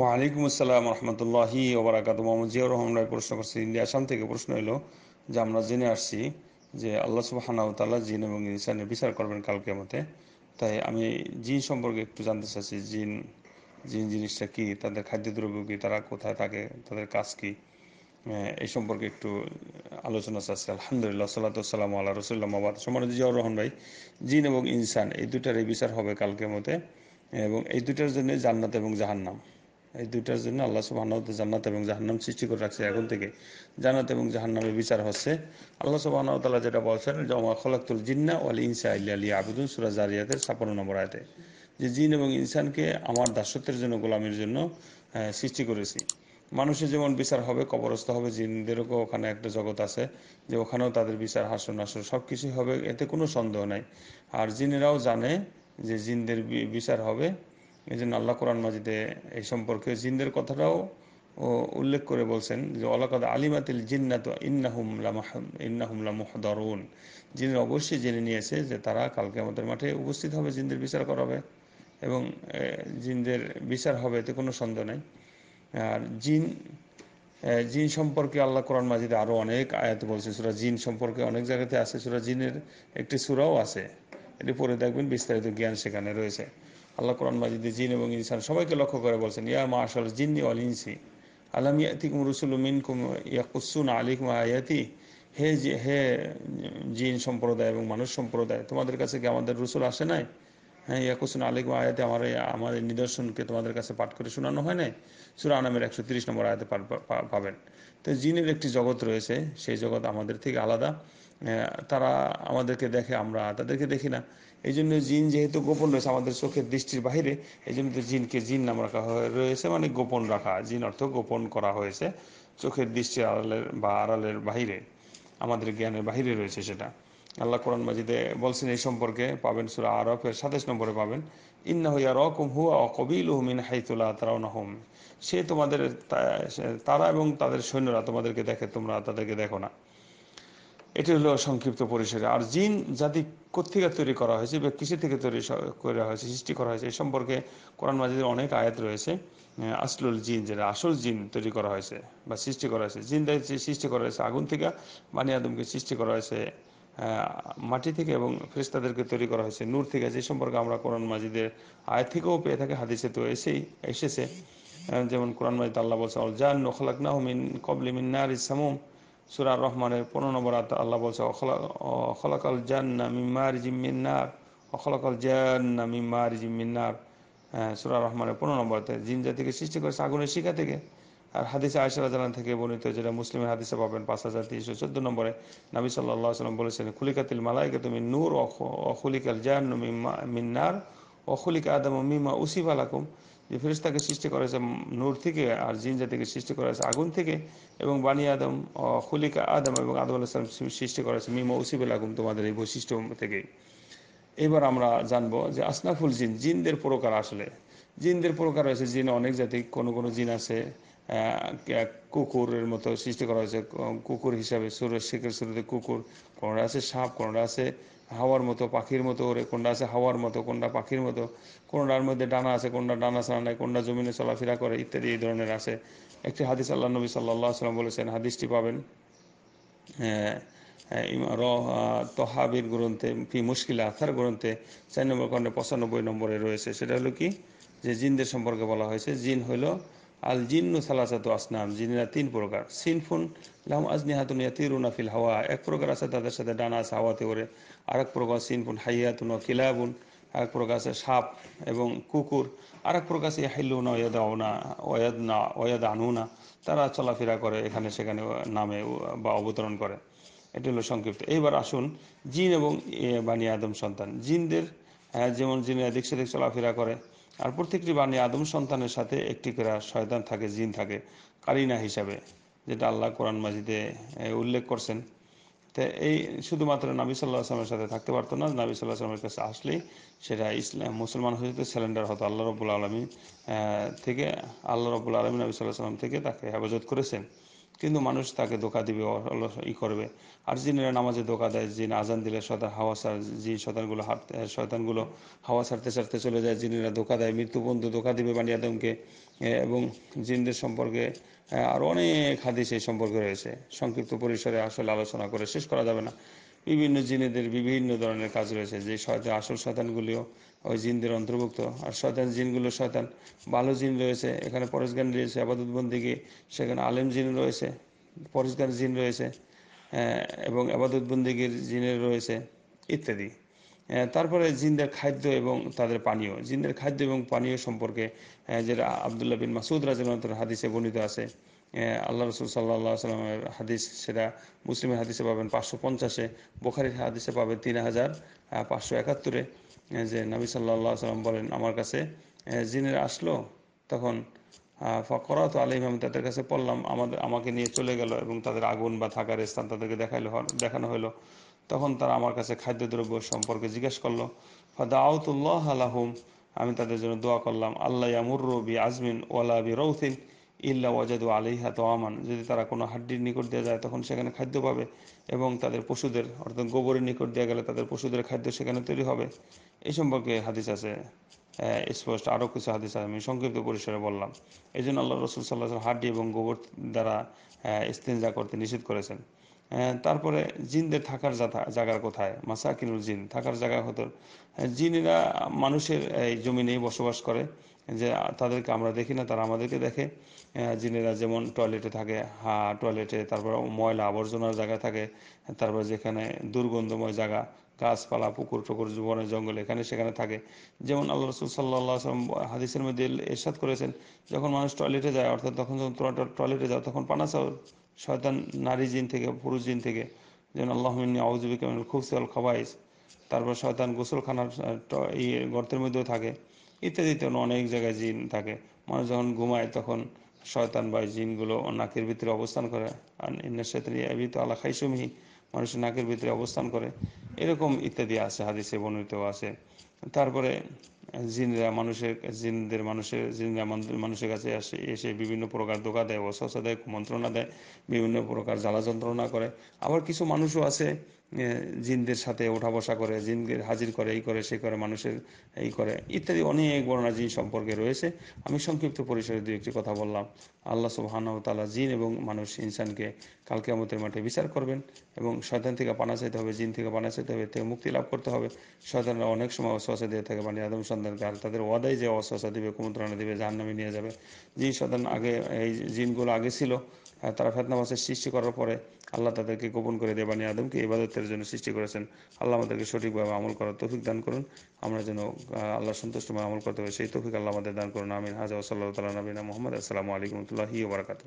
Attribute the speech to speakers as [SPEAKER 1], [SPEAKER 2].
[SPEAKER 1] ওয়ালাইকুম আসসালাম রহমতুল্লাহি ওবরাকাত। মোহাম্মদ জিয়াউর রহমান প্রশ্ন করছি, ইন্ডিয়া আসাম থেকে প্রশ্ন এলো যে, আমরা জেনে আসছি যে, আল্লাহ সুবাহানাউ তাল্লাহ জিন এবং ইনসানের বিচার করবেন কালকে মতে তাই আমি জিন সম্পর্কে একটু জানতে চাচ্ছি, জিন জিন জিনিসটা কি? তাদের খাদ্যদ্রব্য কি? তারা কোথায় থাকে? তাদের কাজ কি? এই সম্পর্কে একটু আলোচনা চাচ্ছি। আলহামদুলিল্লাহ সাল্লাতাম আল্লাহ রসুল্লাহ মাবাদ সম্মানিত জিয়াউর রহমান ভাই, জিন এবং ইনসান, এই দুটার এই বিচার হবে কালকে মতে এবং এই দুটার জন্য জান্নাত এবং জাহান্নাম। এই দুইটার জন্য আল্লাহ সব সুবাহ জান্নাত এবং জাহান্নাম সৃষ্টি করে রাখছে এখন থেকে। জান্নাত এবং জাহান্নামের বিচার হচ্ছে। আল্লাহ সুবাহ তাল্লাহ যেটা বলছেন জমা খলাক্তুল জিন্না ওয়াল ইনসা আলী আবুদুল সুরা জারিয়াতের ছাপান্ন নম্বর আয়তে। যে জিন এবং ইনসানকে আমার দাসত্বের জন্য, গোলামের জন্য সৃষ্টি করেছি। মানুষের যেমন বিচার হবে, কবরস্থ হবে জিনদেরও ওখানে একটা জগৎ আছে, যে ওখানেও তাদের বিচার, হাসন আসন সব কিছুই হবে, এতে কোনো সন্দেহ নাই। আর জিনেরাও জানে যে জিনদের বিচার হবে এই জন্য আল্লাহ কোরআন মাজিদে এই সম্পর্কে জিনদের কথাটাও উল্লেখ করে বলছেন যে অলাকাদ আলিমাতিল জিন্নাত ইন্নাহুমলা ইন্নাহুমলা মুহদরুন জিনের অবশ্যই জেনে নিয়েছে যে তারা কালকে আমাদের মাঠে উপস্থিত হবে, জিনদের বিচার করাবে এবং জিনদের বিচার হবে, এতে কোনো সন্দেহ নেই। আর জিন জিন সম্পর্কে আল্লাহ কোরআন মাজিদে আরও অনেক আয়াত বলছে। সুরা জিন সম্পর্কে অনেক জায়গাতে আছে। সুরা জিনের একটি সুরাও আছে। এটি পরে দেখবেন, বিস্তারিত জ্ঞান সেখানে রয়েছে। আল্লাহ কোরআন মাজিদে জিন এবং ইনসান সবাইকে লক্ষ্য করে বলছেন, ইয়া মা আসল জিন্নি অল ইনসি, আলাম ইয়াতিকুম রসুল মিনকুম ইয়াকুসুন আলিকুম আয়াতি? হে হে জিন সম্প্রদায় এবং মানুষ সম্প্রদায়, তোমাদের কাছে কি আমাদের রসুল আসে নাই? হ্যাঁ ইয়াকুসুন আলিকুম আয়াতে, আমার আমার নিদর্শনকে তোমাদের কাছে পাঠ করে শোনানো হয় নাই? সুরা আনামের একশো তিরিশ নম্বর আয়াতে পাবেন। তো জিনের একটি জগৎ রয়েছে, সেই জগৎ আমাদের থেকে আলাদা। তারা আমাদেরকে দেখে, আমরা তাদেরকে দেখি না। এই জন্য জিন যেহেতু গোপন রয়েছে, আমাদের চোখের দৃষ্টির বাহিরে এই জন্য জিনকে জিন নাম রাখা হয়ে রয়েছে মানে গোপন রাখা, জিন অর্থ গোপন করা হয়েছে চোখের দৃষ্টির আড়ালের বা আড়ালের বাহিরে, আমাদের জ্ঞানের বাহিরে রয়েছে সেটা। আল্লাহ কোরআন মাজিদে বলছেন এই সম্পর্কে পাবেন সুরা আরফের সাতাশ নম্বরে পাবেন ইন্না হইয়া রকম হুয়া কবিল হুমিন হাইতুল্লাহ তারাও নহম সে তোমাদের তারা এবং তাদের সৈন্যরা তোমাদেরকে দেখে, তোমরা তাদেরকে দেখো না। এটি হলো সংক্ষিপ্ত পরিসরে। আর জিন জাতি কোথেকে তৈরি করা হয়েছে বা কিসে থেকে তৈরি করা হয়েছে, সৃষ্টি করা হয়েছে, এই সম্পর্কে কোরআন মাজিদের অনেক আয়াত রয়েছে। আসলুল জিন, যেটা আসল জিন তৈরি করা হয়েছে বা সৃষ্টি করা হয়েছে। জিন সৃষ্টি করা হয়েছে আগুন থেকে, বানি আদমকে সৃষ্টি করা হয়েছে মাটি থেকে এবং ফেরিস্তাদেরকে তৈরি করা হয়েছে নূর থেকে। যে সম্পর্কে আমরা কোরআন মাজিদের আয় থেকেও পেয়ে থাকি, হাদিসে তো এসেই, এসেছে। যেমন কোরআন মাজিদ আল্লাহ বলছে জান নখলাক না মিন কবলি মিন নার ইসামুম সুরা রহমানের পনেরো নম্বর আল্লাহ বলছে অখলাকাল জান্না মিম্মার জিম্মিনার অখলাকাল জান্না মিম্মার জিম্মিনার সুরা রহমানের পনেরো নম্বরতে জিন জাতিকে সৃষ্টি করেছে আগুনের শিখা থেকে। আর হাদিসে আয়সারা জালান থেকে বর্ণিত যেটা মুসলিমের হাদিসে পাবেন পাঁচ হাজার তিনশো চোদ্দ নম্বরে, নাবি সাল্লাহ সাল্লাম বলেছেন, খুলিকাতিল মালাইকে তুমি নূর অখুলিকাল জান মিন্নার অখুলিকা আদম মিমা উসিফ আলাকুম যে ফেরিস্তাকে সৃষ্টি করা হয়েছে নূর থেকে আর জিন জাতিকে সৃষ্টি করা হয়েছে আগুন থেকে এবং বানি আদম খুলিকা আদম এবং আদম আলাইসলাম সৃষ্টি করা হয়েছে মিমা উসিবুল আগুন তোমাদের এই বৈশিষ্ট্য থেকে। এবার আমরা জানব যে আসনাফুল জিন, জিনদের প্রকার আসলে। জিনদের প্রকার রয়েছে জিন অনেক জাতি, কোনো কোনো জিন আছে কুকুরের মতো সৃষ্টি করা হয়েছে, কুকুর হিসাবে সুরের শেখের শুরুতে কুকুর, কোনটা আছে সাপ, কোনটা আছে হাওয়ার মতো, পাখির মতো ওরে কোনটা আছে হাওয়ার মতো কোনটা পাখির মতো কোনটার মধ্যে ডানা আছে কোনটা ডানা ছাড়া নাই কোনটা জমিনে চলাফেরা করে, ইত্যাদি এই ধরনের আছে। একটি হাদিস আল্লাহ নবী সাল্লাহ সাল্লাম বলেছেন, হাদিসটি পাবেন। তহাবির গ্রন্থে, ফি মুশকিল আথার গ্রন্থে, চার নম্বর কর্ণে পঁচানব্বই নম্বরে রয়েছে। সেটা হলো কি? যে জিনদের সম্পর্কে বলা হয়েছে, জিন হইল আল জিন্নু সালাসাতু আসনাম, জিনেরা তিন প্রকার। সিনফুন লাম আজনি হাতুন ইয়াতিরুনা ফিল হাওয়া, এক প্রকার আছে তাদের সাথে ডানা আছে হাওয়াতে ওরে। আরেক প্রকার সিনফুন, হাইয়াতুন ও কিলাবুন আরেক প্রকার আছে সাপ এবং কুকুর, আরেক প্রকার আছে হাইলুনা ওয়াদাউনা ওয়াদনা ওয়াদ আনুনা তারা চলাফেরা করে এখানে সেখানে নামে বা অবতরণ করে। এটি হলো সংক্ষিপ্ত। এইবার আসুন জিন এবং বানি আদম সন্তান। জিনদের যেমন জিনের দিক সেদিক চলাফেরা করে, আর প্রত্যেকটি বাণী আদম সন্তানের সাথে একটি করে শয়তান থাকে, জিন থাকে, কারিনা হিসাবে, যেটা আল্লাহ কোরআন মাজিদে উল্লেখ করছেন। তো এই শুধুমাত্র নাবি সাল্লাহ আসলামের সাথে থাকতে পারতো না। নাবি সাল্লাহ আসলামের কাছে আসলেই সেটা ইসলাম, মুসলমান হয়ে যেত সিলিন্ডার হতো আল্লাহ রবুল আলমী থেকে আল্লাহ রবুল আলমী নবী সাল্লাহ সাল্লাম থেকে তাকে হেফাজত করেছেন। কিন্তু মানুষ তাকে ধোকা দিবে ই করবে। আর জিনেরা নামাজে ধোকা দেয় জিন আজান দিলে শতান হাওয়া সার জি শতানগুলো হাঁটতে শয়তানগুলো হাওয়া ছাড়তে ছাড়তে চলে যায়, জিনেরা ধোকা দেয় মৃত্যু বন্ধু ধোকা দিবে বানি আদমকে। এবং জিনদের সম্পর্কে আরও অনেক হাদিস এই সম্পর্কে রয়েছে। সংক্ষিপ্ত পরিসরে আসলে আলোচনা করে শেষ করা যাবে না। বিভিন্ন জিনেদের বিভিন্ন ধরনের কাজ রয়েছে, যে আসল শয়তানগুলিও ওই জিনদের অন্তর্ভুক্ত। আর শয়তান জিনগুলো শয়তান। ভালো জিন রয়েছে, এখানে পরেশগান রয়েছে, আবাদত বন্দিকে, সেখানে আলেম জিন রয়েছে পরেশগান জিন রয়েছে এবং আবাদত বন্দিগির জিনের রয়েছে, ইত্যাদি। তারপরে জিনদের খাদ্য এবং তাদের পানীয়। জিনদের খাদ্য এবং পানীয় সম্পর্কে যেটা আবদুল্লাহ বিন মাসুদ রাজনতর হাদিসে বর্ণিত আছে। আল্লাহ রসুল সাল্লাহ সাল্লামের হাদিস, সেটা মুসলিমের হাদিসে পাবেন পাঁচশো পঞ্চাশে, বোখারির হাদিসে পাবেন তিন হাজার পাঁচশো একাত্তরে। যে নবী সাল্লাহ সাল্লাম বলেন আমার কাছে জিনের আসলো, তখন ফকরা তো আলিম আমি তাদের কাছে পড়লাম আমাদের আমাকে নিয়ে চলে গেল এবং তাদের আগুন বা থাকার স্থান তাদেরকে দেখাইলো, দেখানো হলো তখন তারা আমার কাছে খাদ্যদ্রব্য সম্পর্কে জিজ্ঞেস করল ফাদা আউতুল্লাহ আলাহুম আমি তাদের জন্য দোয়া করলাম আল্লাহ ইয়ামুর্রু বি আজমিন ওয়ালা বি রৌথিন ইল্লা ওয়াজাদু আলিহা তো আমান যদি তারা কোনো হাড্ডির নিকট দেওয়া যায়, তখন সেখানে খাদ্য পাবে এবং তাদের পশুদের, অর্থাৎ গোবরের নিকট দেওয়া গেলে তাদের পশুদের খাদ্য সেখানে তৈরি হবে। এই সম্পর্কে হাদিস আছে স্পষ্ট আরও কিছু হাদিস আমি সংক্ষিপ্ত পরিসরে বললাম। এই জন্য আল্লাহ রসুল সাল্লাহ হাড্ডি এবং গোবর দ্বারা ইস্তেঞ্জা করতে নিষেধ করেছেন। তারপরে জিনদের থাকার জায়গার কোথায়? মাসাকিনুল জিন, থাকার জায়গা হতো জিনেরা মানুষের, এই জমিনেই বসবাস করে। যে তাদেরকে আমরা দেখি না, তারা আমাদেরকে দেখে। জিনেরা যেমন টয়লেটে থাকে, হা, টয়লেটে, তারপর ময়লা আবর্জনার জায়গা থাকে, তারপর যেখানে দুর্গন্ধময় জায়গা, গাছপালা, পুকুর টুকুর, বনের জঙ্গল, এখানে সেখানে থাকে। যেমন আল্লাহ রসুল সাল্লাহ আসলাম হাদিসের মধ্যে এরশাদ করেছেন, যখন মানুষ টয়লেটে যায়, অর্থাৎ তখন যখন টয়লেটে যাও, তখন পানা চাও শয়তান নারী জিন থেকে, পুরুষ জিন থেকে, যেমন, আল্লাহ আউজুবিকা খুবসিয়াল খাবাইস তারপর শয়তান গোসলখানার ইয়ে গর্তের মধ্যেও থাকে। ইত্যাদি ইত্যাদি অনেক জায়গায় জিন থাকে। মানুষ যখন ঘুমায় তখন শয়তান বা জিনগুলো নাকের ভিতরে অবস্থান করে। আর ইন্নার সাথে আল্লাহ খাইসুমিহি, মানুষের নাকের ভিতরে অবস্থান করে। এরকম ইত্যাদি আছে, হাদিসে বর্ণিত আছে। তারপরে জিনরা মানুষের, জিনদের মানুষের, জিনরা মানুষের কাছে আসে, এসে বিভিন্ন প্রকার দোকা দেয় অসহসা দেয় মন্ত্রণা দেয়, বিভিন্ন প্রকার জ্বালা যন্ত্রণা করে। আবার কিছু মানুষও আছে জিনদের সাথে ওঠা বসা করে, জিনদের হাজির করে, এই করে সে করে, মানুষের এই করে, ইত্যাদি অনেক বর্ণনা জিন সম্পর্কে রয়েছে। আমি সংক্ষিপ্ত পরিসরে দু একটি কথা বললাম। আল্লাহ সুবাহান তালা জিন এবং মানুষ, ইনসানকে কালকে আমাদের মাঠে বিচার করবেন এবং শয়তান থেকে পানা চাইতে হবে, জিন থেকে পানা চাইতে হবে থেকে মুক্তি লাভ করতে হবে। শয়তানরা অনেক সময় অশ্বাসা দিয়ে থাকে মানে আদম সন্তানকে, আর তাদের ওয়াদাই যে অশ্বাসা দিবে কুমন্ত্রণা দিবে জাহান নামে নিয়ে যাবে। যে শয়তান আগে, এই জিনগুলো আগে ছিল তারা ফেতনা মাসের সৃষ্টি করার পরে আল্লাহ তাদেরকে গোপন করে দেবানি আদমকে ইবাদতের জন্য সৃষ্টি করেছেন। আল্লাহ আমাদেরকে সঠিকভাবে আমল করার তৌফিক দান করুন। আমরা যেন আল্লাহ সন্তুষ্টভাবে আমল করতে পারি, সেই তৌফিক আল্লাহ আমাদের দান করুন। আমিন। হাজা সাল্লাহ তালা নবীনা মোহাম্মদ। আসসালামু আলাইকুম রহমতুল্লাহি বারাকাতু